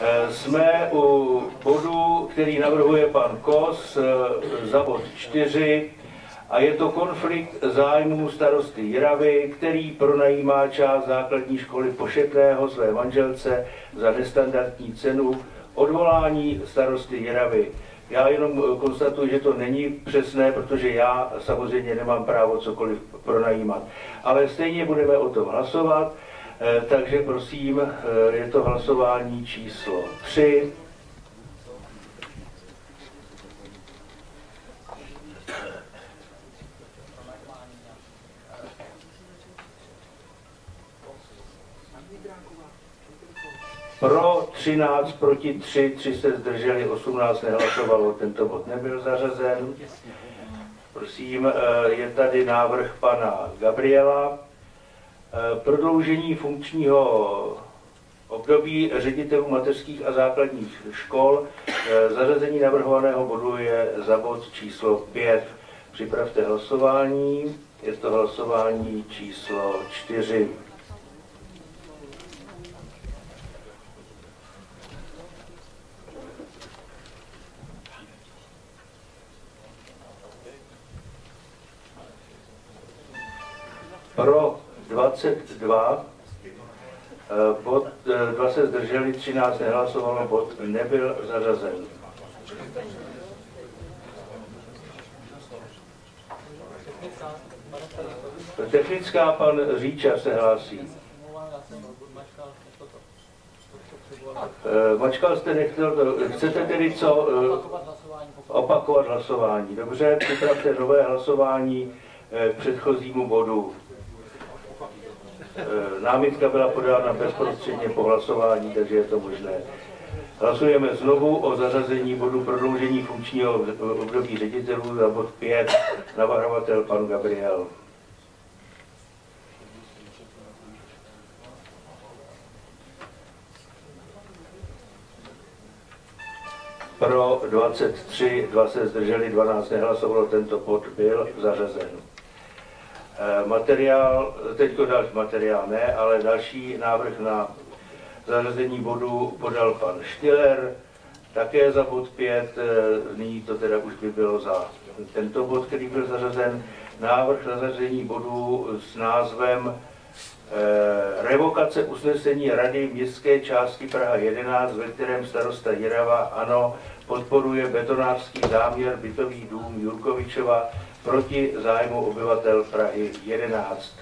Eh, Jsme u bodu, který navrhuje pan Kos eh, za bod 4 a je to konflikt zájmů starosty Jiravy, který pronajímá část základní školy Pošetného své manželce za nestandardní cenu odvolání starosty Jiravy. Já jenom eh, konstatuji, že to není přesné, protože já samozřejmě nemám právo cokoliv pronajímat. Ale stejně budeme o tom hlasovat, takže prosím, eh, je to hlasování číslo 3. Pro 13, proti 3, 3 se zdrželi, 18 nehlasovalo, tento bod nebyl zařazen. Prosím, eh, je tady návrh pana Gabriela. Eh, Prodloužení funkčního období ředitelů mateřských a základních škol. Eh, Zařazení navrhovaného bodu je za bod číslo 5. Připravte hlasování. Je to hlasování číslo 4. Pro 22, eh, bod, eh, dva se zdrželi, 13 nehlasovalo, bod nebyl zařazen. Technická pan Říča se hlásí. Eh, Mačkal jste nechtěl, chcete tedy co? Opakovat hlasování. Dobře, připravte nové hlasování k předchozímu bodu. Eh, Námitka byla podána bezprostředně po hlasování, takže je to možné. Hlasujeme znovu o zařazení bodu prodloužení funkčního období ředitelů za bod 5. Navrhovatel pan Gabriel. Pro 23, 2 se zdrželi, 12 nehlasovalo, tento bod byl zařazen. Eh, Materiál, teď další materiál ne, ale další návrh na zařazení bodu podal pan Štiller, také za bod 5, eh, nyní to teda už by bylo za tento bod, který byl zařazen, návrh na zařazení bodu s názvem eh, Revokace usnesení Rady městské části Praha 11, ve kterém starosta Jirava ano podporuje betonářský záměr bytový dům Jurkovičova proti zájmu obyvatel Prahy 11.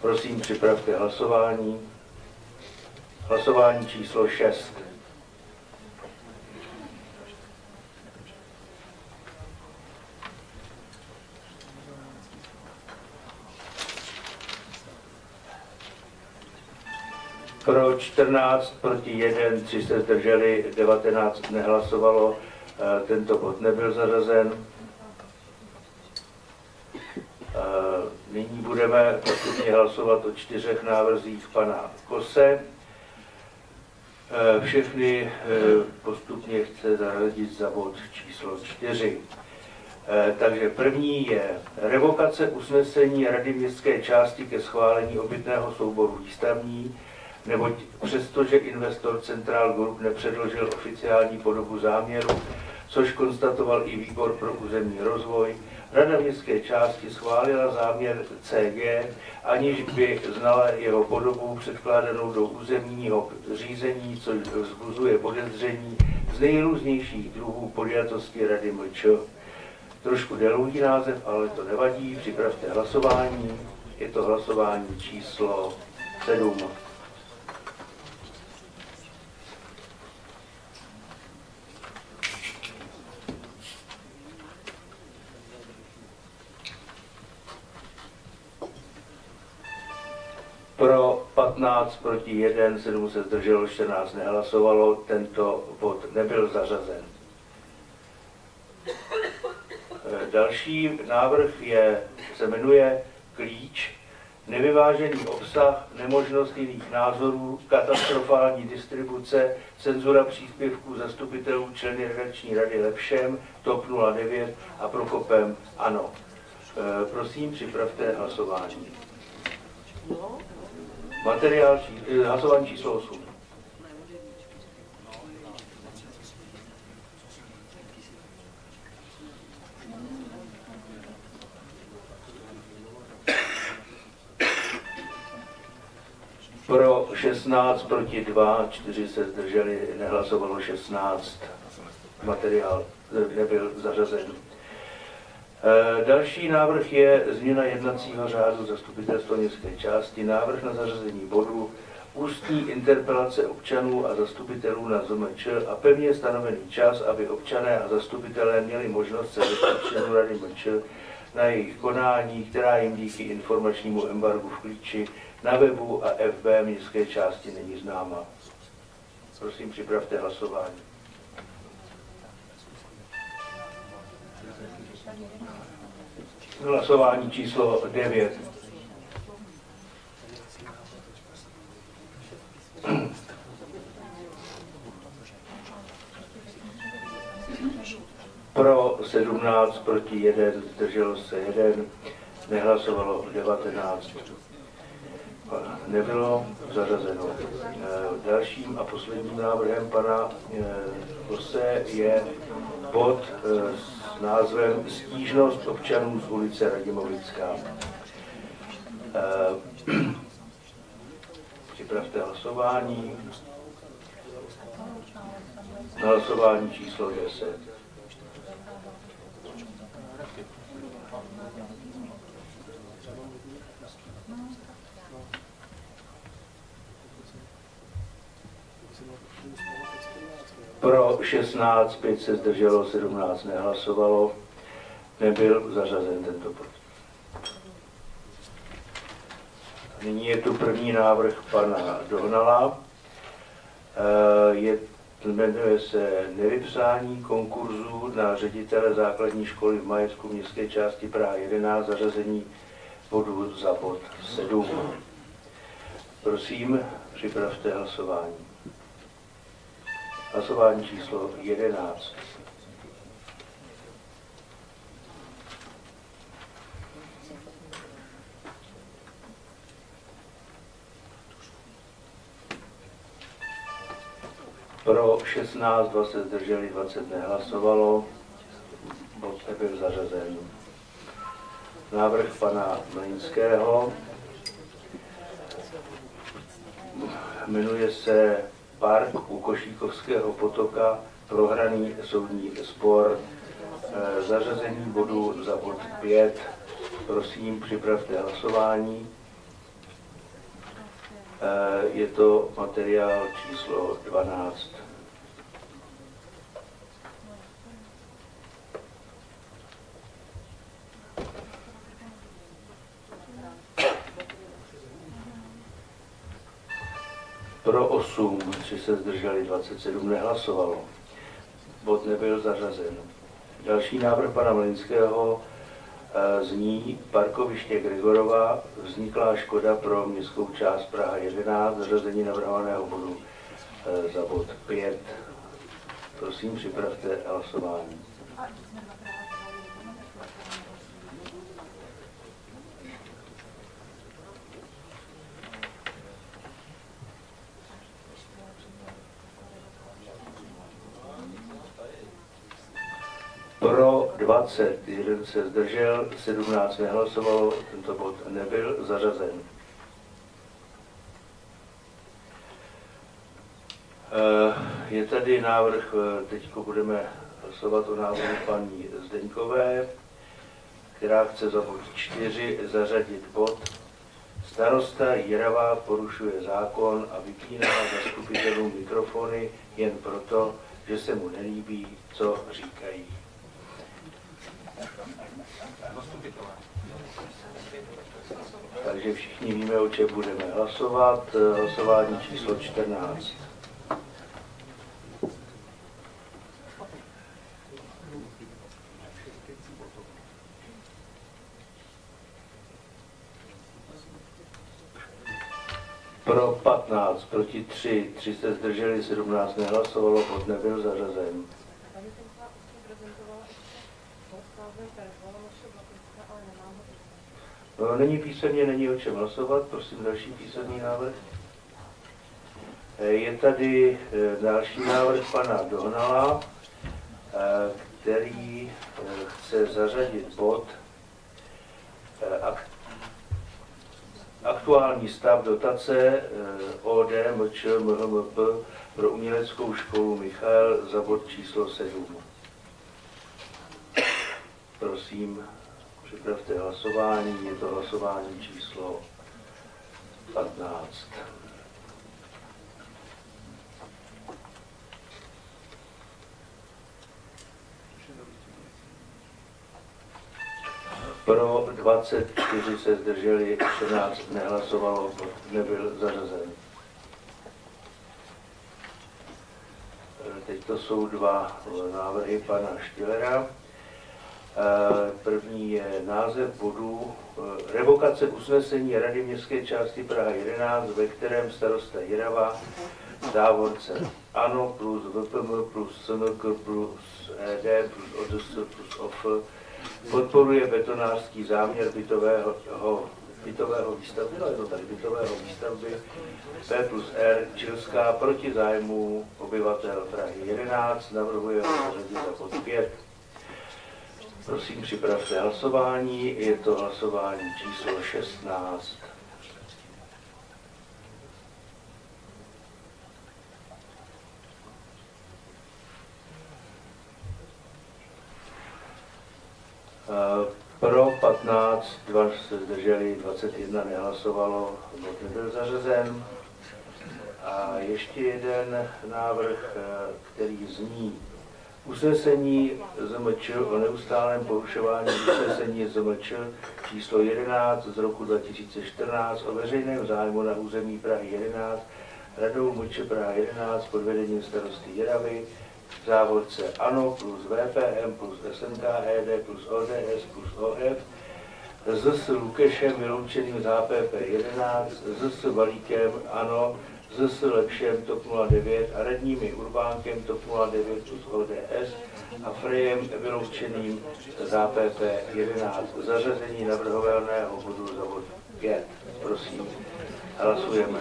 Prosím, připravte hlasování. Hlasování číslo 6. Pro 14, proti 1, 3 se zdrželi, 19 nehlasovalo, Eh, tento bod nebyl zařazen. Eh, Nyní postupně hlasovat o čtyřech návrzích pana Kose. Eh, Všechny eh, postupně chce zařadit za bod číslo 4. Takže první je revokace usnesení Rady městské části ke schválení obytného souboru výstavní, neboť přestože investor Central Group nepředložil oficiální podobu záměru, což konstatoval i výbor pro územní rozvoj, Rada městské části schválila záměr CG, aniž by znala jeho podobu předkládanou do územního řízení, což vzbuzuje podezření z nejrůznějších druhů podjatosti Rady MČ. Trošku dlouhý název, ale to nevadí, připravte hlasování. Je to hlasování číslo 7. Pro 15, proti 1, 7 se zdrželo, 14 nehlasovalo, tento bod nebyl zařazen. Eh, Další návrh je, se jmenuje Klíč, nevyvážený obsah, nemožnost jiných názorů, katastrofální distribuce, cenzura příspěvků zastupitelů členy redakční rady Lepšem, TOP 09 a Prokopem ANO. Eh, Prosím, připravte hlasování. Materiál či, eh, hlasování číslo 8. Pro 16, proti 2, 4 se zdrželi, nehlasovalo 16. Materiál eh, nebyl zařazen. Eh, Další návrh je změna jednacího řádu zastupitelstva městské části, návrh na zařazení bodu ústní interpelace občanů a zastupitelů na ZMČ a pevně stanovený čas, aby občané a zastupitelé měli možnost se zeptat členů Rady MČ na jejich konání, která jim díky informačnímu embargu v klíči na webu a FB městské části není známa. Prosím, připravte hlasování. Hlasování číslo 9. Pro 17, proti 1, zdrželo se 1, nehlasovalo 19. Nebylo zařazeno. Eh, Dalším a posledním návrhem pana Kose je bod eh, s názvem Stížnost občanů z ulice Radimovická. Eh, Připravte hlasování. Hlasování číslo 10. Pro 16, 5 se zdrželo, 17 nehlasovalo. Nebyl zařazen tento bod. Nyní je tu první návrh pana Dohnala. Eh, Je, jmenuje se nevypsání konkurzu na ředitele základní školy v Majetku městské části Praha 11, zařazení bodu za bod 7. Prosím, připravte hlasování. Hlasování číslo 11. Pro 16, 2 se zdrželi, 20 nehlasovalo. Bod nebyl zařazen. Návrh pana Mlinského jmenuje se Park u Košíkovského potoka, prohraný soudní spor, eh, zařazení bodu za bod 5. Prosím, připravte hlasování. Eh, Je to materiál číslo 12. Pro 8, 3 se zdrželi, 27 nehlasovalo. Bod nebyl zařazen. Další návrh pana Mlinského eh, zní Parkoviště Gregorova, vzniklá škoda pro městskou část Praha 11, zařazení navrhovaného bodu eh, za bod 5. Prosím, připravte hlasování. 20, jeden se zdržel, 17 nehlasovalo, tento bod nebyl zařazen. Eh, Je tady návrh, teď budeme hlasovat o návrhu paní Zdeňkové, která chce za bod 4 zařadit bod Starosta Jiravá porušuje zákon a vypíná zastupitelům mikrofony jen proto, že se mu nelíbí, co říkají. Takže všichni víme, o čem budeme hlasovat. Hlasování číslo 14. Pro 15, proti 3, 3 se zdrželi, 17 nehlasovalo, bod nebyl zařazen. Paní Tenková ústně prezentovala odkázem telefonem naše Blatická, ale nemám ho písemně. No, Není písemně, není o čem hlasovat. Prosím další písemný návrh. Eh, Je tady eh, další návrh pana Dohnala, který chce zařadit bod ak- aktuální stav dotace OD MČ MHMP pro uměleckou školu Michal za bod číslo 7. Prosím, připravte hlasování, je to hlasování číslo 15. Pro 24 se zdrželi, 14 nehlasovalo, nebyl zařazen. Teď to jsou dva návrhy pana Štilera. První je název bodu revokace usnesení Rady městské části Praha 11, ve kterém starosta Jirava závorce ANO plus VPM plus SNK plus ED plus ODS plus OF podporuje betonářský záměr bytového, bytového výstavby, ale to tady bytového výstavby P plus R Čilská proti zájmu obyvatel Prahy 11, navrhuje ho za pod 5. Prosím, připravte hlasování, je to hlasování číslo 16. Eh, pro 15, dva se zdrželi, 21 nehlasovalo, bod nebyl zařazen. A ještě jeden návrh, eh, který zní usnesení ZMČ o neustálém porušování usnesení ZMČ číslo 11 z roku 2014 o veřejném zájmu na území Prahy 11 radou MČ Praha 11 pod vedením starosty Jiravy v závodce ANO plus VPM plus SNKED plus ODS plus OF, s Lukešem vyloučeným z HPP 11, Z s Valíkem ANO, s Lepšem TOP 09 a radními Urbánkem TOP 09 plus ODS a Frejem vyloučeným z HPP 11. Zařazení navrhovaného bodu za bod 5. Prosím, hlasujeme.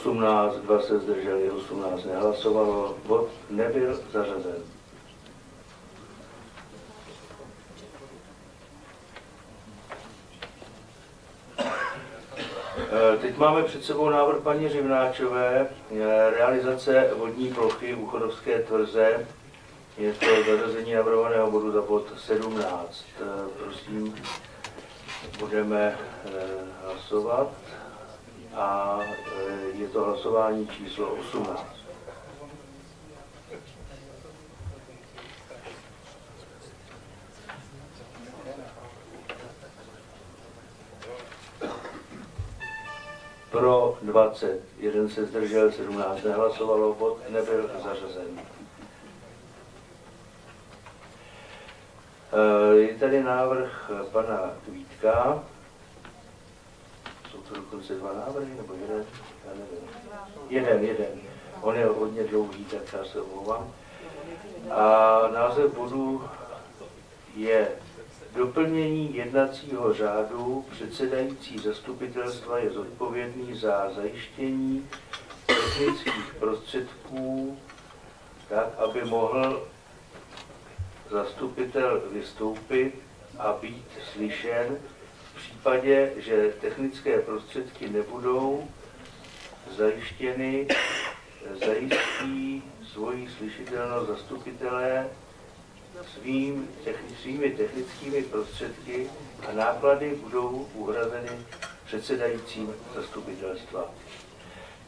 18, dva se zdrželi, 18 nehlasovalo, bod nebyl zařazen. Eh, teď máme před sebou návrh paní Řivnáčové, eh, realizace vodní plochy u Chodovské tvrze. Je to zařazení navrhovaného bodu za bod 17. Eh, prosím, budeme hlasovat a e, je to hlasování číslo 18. Pro 20, jeden se zdržel, 17 nehlasovalo, bod nebyl zařazen. E, je tady návrh pana Kvítka, to dokonce dva návrhy, nebo jeden, já nevím. Jeden, jeden. On je hodně dlouhý, tak já se omlouvám. A název bodu je doplnění jednacího řádu. Předsedající zastupitelstva je zodpovědný za zajištění technických prostředků tak, aby mohl zastupitel vystoupit a být slyšen případě, že technické prostředky nebudou zajištěny, zajistí svoji slyšitelnost zastupitelé svým, svými technickými prostředky a náklady budou uhrazeny předsedajícím zastupitelstva.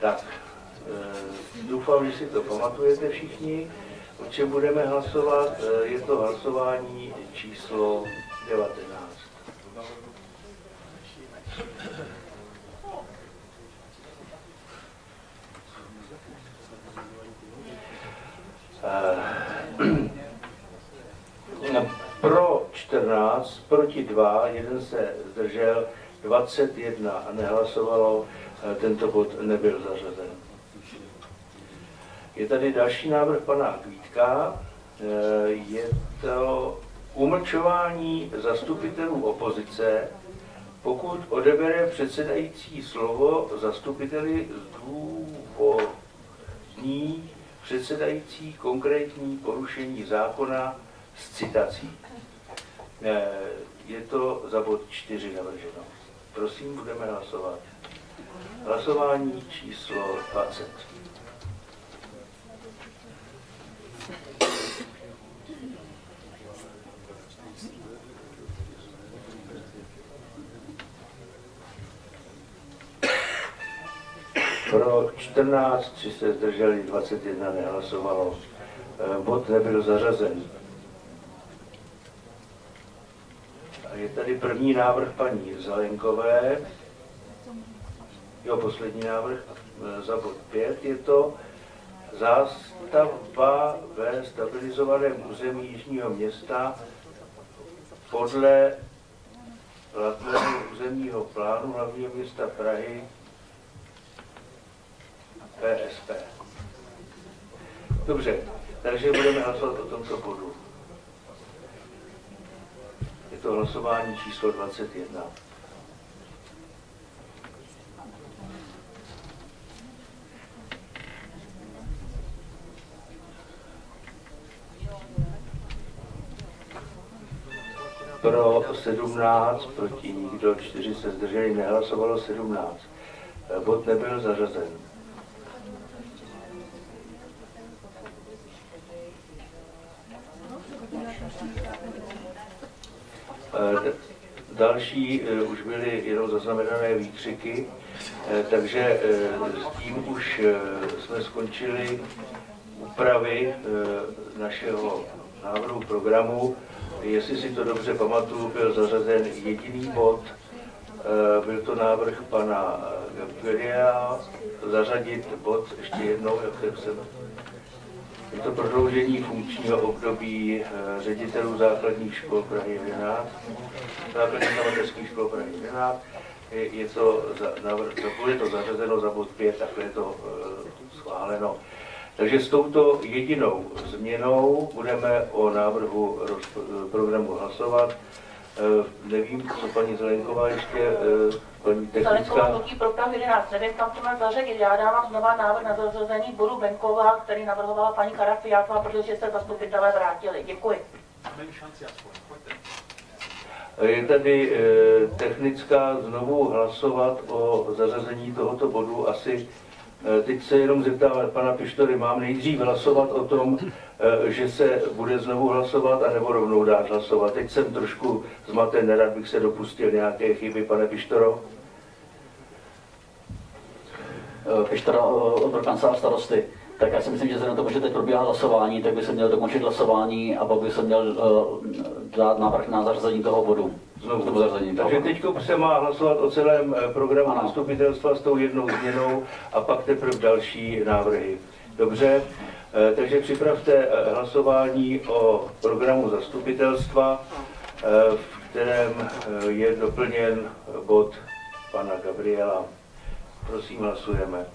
Tak, e, doufám, že si to pamatujete všichni. O čem budeme hlasovat? E, je to hlasování číslo 19. Eh, pro 14, proti 2, jeden se zdržel, 21 a nehlasovalo, eh, tento bod nebyl zařazen. Je tady další návrh pana Kvítka, eh, je to umlčování zastupitelů opozice pokud odebere předsedající slovo zastupiteli zdůvodní předsedající konkrétní porušení zákona s citací. Eh, Je to za bod 4 navrženo. Prosím, budeme hlasovat. Hlasování číslo 20. Pro 14, 3 se zdrželi, 21 nehlasovalo. Eh, Bod nebyl zařazen. A je tady první návrh paní Zelenkové. Jo, poslední návrh eh, za bod 5 je to zástavba ve stabilizovaném území Jižního města podle platného územního plánu hlavního města Prahy PSP. Dobře, takže budeme hlasovat o tomto bodu. Je to hlasování číslo 21. Pro 17, proti nikdo, 4 se zdrželi, nehlasovalo 17. Bod nebyl zařazen. Eh, d- Další eh, už byly jenom zaznamenané výkřiky, eh, takže eh, s tím už eh, jsme skončili úpravy eh, našeho návrhu programu. Jestli si to dobře pamatuju, byl zařazen jediný bod, eh, byl to návrh pana Gabriela zařadit bod ještě jednou, jak jsem je to prodloužení funkčního období eh, ředitelů základních škol Prahy 11, základních mateřských škol Prahy 11. Je, je to, za, bude to zařazeno za bod 5, takhle je to e, schváleno. Takže s touto jedinou změnou budeme o návrhu programu hlasovat. E, nevím, co paní Zelenková ještě, Zalenková technická. hnutí pro Prahu 11. Nevím, kam to má zařadit. Já dávám znova návrh na zařazení bodu Benkova, který navrhovala paní Karafiátová, protože se zastupitelé vrátili. Děkuji. Je tady e, technická znovu hlasovat o zařazení tohoto bodu. Asi teď se jenom zeptám pana Pištory, mám nejdřív hlasovat o tom, e, že se bude znovu hlasovat, anebo rovnou dát hlasovat. Teď jsem trošku zmaten, nerad bych se dopustil nějaké chyby, pane Pištoro. Pištora odbor kancelář starosty. Tak já si myslím, že vzhledem tomu, že teď probíhá hlasování, tak by se měl dokončit hlasování a pak by se měl dát návrh na zařazení toho bodu. Znovu. Zařazení toho Takže teď se má hlasovat o celém eh, programu Ano. zastupitelstva s tou jednou změnou a pak teprve další návrhy. Dobře, eh, takže připravte eh, hlasování o programu zastupitelstva, v kterém je doplněn bod pana Gabriela. Prosím, hlasujeme.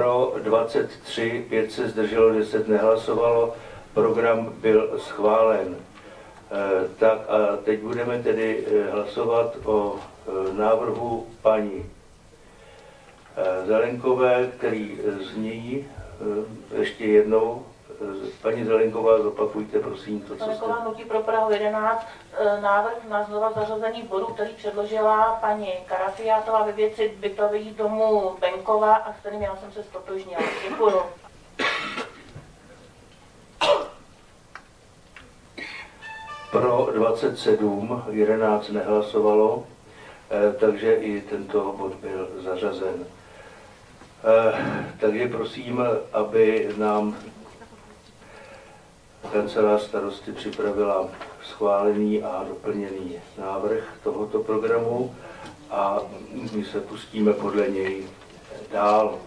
Pro 23, 5 se zdrželo, 10 nehlasovalo, program byl schválen. Eh, Tak a teď budeme tedy eh, hlasovat o eh, návrhu paní Zelenkové, který zní ještě jednou. Paní Zelenková, zopakujte prosím to, co jste... Zalenková hnutí pro Prahu 11. eh, Návrh na znova zařazení bodu, který předložila paní Karafiátová ve věci bytových domů Benkova a s kterým já jsem se stotožnila. Děkuji. Pro 27, 11 nehlasovalo, eh, takže i tento bod byl zařazen. Eh, Takže prosím, aby nám kancelář starosty připravila schválený a doplněný návrh tohoto programu a my se pustíme podle něj dál.